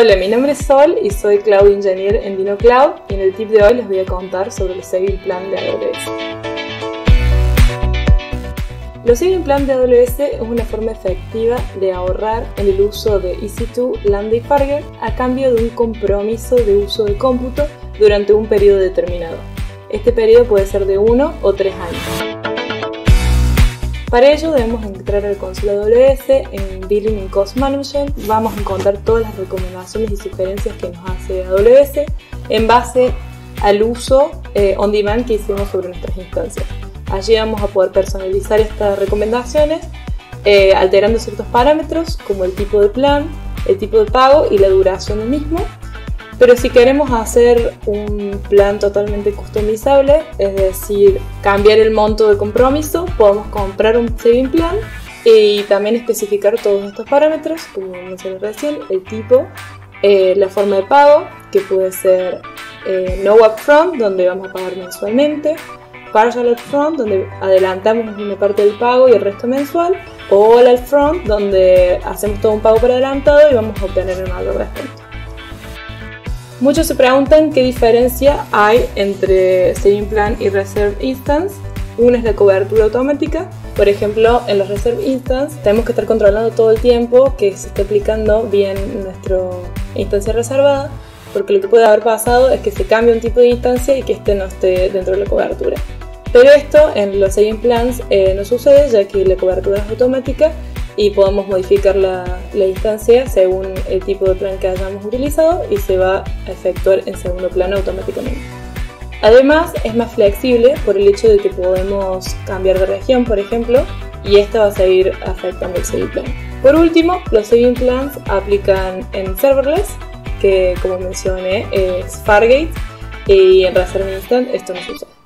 Hola, mi nombre es Sol y soy Cloud Engineer en DinoCloud y en el tip de hoy les voy a contar sobre el Saving Plan de AWS. Los Saving Plan de AWS es una forma efectiva de ahorrar en el uso de EC2, Lambda y Fargate a cambio de un compromiso de uso de cómputo durante un periodo determinado. Este periodo puede ser de 1 o 3 años. Para ello debemos entrar al console AWS en Billing and Cost Management. Vamos a encontrar todas las recomendaciones y sugerencias que nos hace AWS en base al uso eh, on demand que hicimos sobre nuestras instancias. Allí vamos a poder personalizar estas recomendaciones eh, alterando ciertos parámetros como el tipo de plan, el tipo de pago y la duración del mismo pero si queremos hacer un plan totalmente customizable, es decir, cambiar el monto de compromiso, podemos comprar un saving plan y también especificar todos estos parámetros, como mencioné recién, el tipo, eh, la forma de pago, que puede ser eh, no upfront, donde vamos a pagar mensualmente, partial upfront, donde adelantamos una parte del pago y el resto mensual, o all upfront, donde hacemos todo un pago por adelantado y vamos a obtener el mayor descuento. Muchos se preguntan qué diferencia hay entre Saving Plan y Reserve Instance. Una es la cobertura automática. Por ejemplo, en los Reserve Instance tenemos que estar controlando todo el tiempo que se esté aplicando bien nuestra instancia reservada, porque lo que puede haber pasado es que se cambie un tipo de instancia y que este no esté dentro de la cobertura. Pero esto en los saving plans eh, no sucede ya que la cobertura es automática y podemos modificar la, instancia según el tipo de plan que hayamos utilizado y se va a efectuar en segundo plano automáticamente. Además es más flexible por el hecho de que podemos cambiar de región, por ejemplo, y esta va a seguir afectando el saving plan. Por último, los saving plans aplican en serverless, que como mencioné es Fargate, y en Reserve Instant esto no se usa.